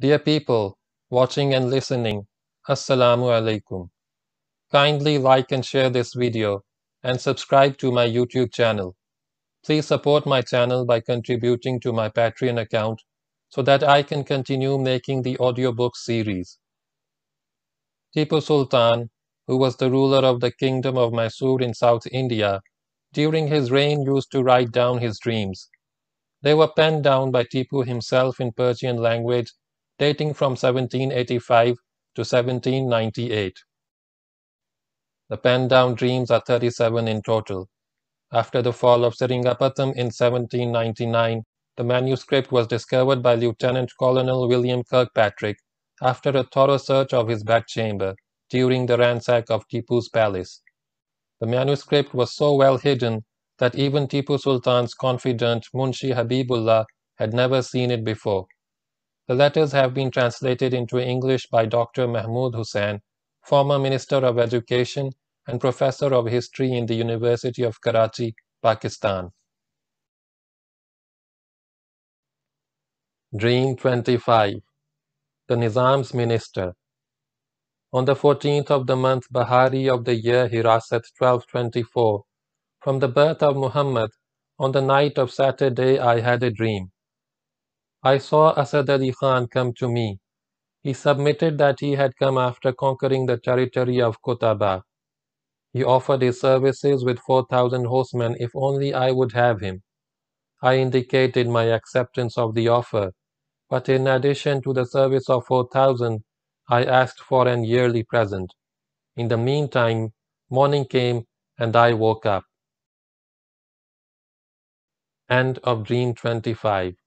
Dear people, watching and listening, Assalamu alaikum. Kindly like and share this video and subscribe to my YouTube channel. Please support my channel by contributing to my Patreon account so that I can continue making the audiobook series. Tipu Sultan, who was the ruler of the kingdom of Mysore in South India, during his reign used to write down his dreams. They were penned down by Tipu himself in Persian language dating from 1785 to 1798. The penned down dreams are 37 in total. After the fall of Seringapatam in 1799, the manuscript was discovered by Lieutenant Colonel William Kirkpatrick after a thorough search of his bedchamber during the ransack of Tipu's palace. The manuscript was so well hidden that even Tipu Sultan's confidant Munshi Habibullah had never seen it before. The letters have been translated into English by Dr. Mahmood Hussain, former Minister of Education and Professor of History in the University of Karachi, Pakistan. Dream 25 The Nizam's Minister On the 14th of the month Bahari of the year Hirasat 1224, from the birth of Muhammad, on the night of Saturday I had a dream. I saw Asad Ali Khan come to me. He submitted that he had come after conquering the territory of Kotaba. He offered his services with 4,000 horsemen if only I would have him. I indicated my acceptance of the offer, but in addition to the service of 4,000, I asked for an yearly present. In the meantime, morning came and I woke up. End of Dream 25